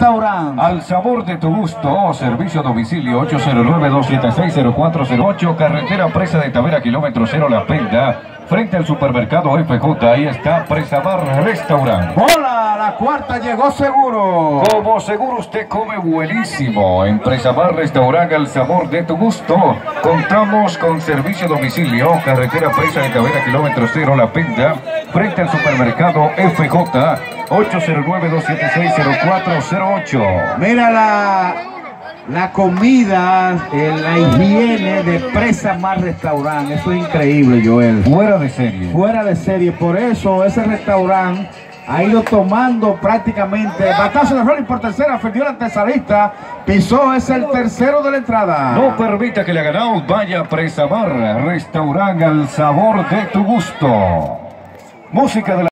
Restaurant. Al sabor de tu gusto, servicio a domicilio 809-276-0408, carretera Presa de Tavera, kilómetro cero La Penda, frente al supermercado FJ, ahí está Presa Bar Restaurant. Hola, la cuarta llegó seguro. Como seguro usted come buenísimo, en Presa Bar Restaurant al sabor de tu gusto. Contamos con servicio a domicilio, carretera Presa de Tavera, kilómetro cero La Penda, frente al supermercado FJ, 809-276-0408. Mira la, la comida, eh, la higiene de Presa Mar Restaurant. Eso es increíble, Joel. Fuera de serie. Fuera de serie. Por eso ese restaurante ha ido tomando prácticamente batazo de Rolling por tercera, perdió la antesarista, pisó, es el tercero de la entrada. No permita que le hagan vaya a Presa Bar, restaurante al sabor de tu gusto. Música de la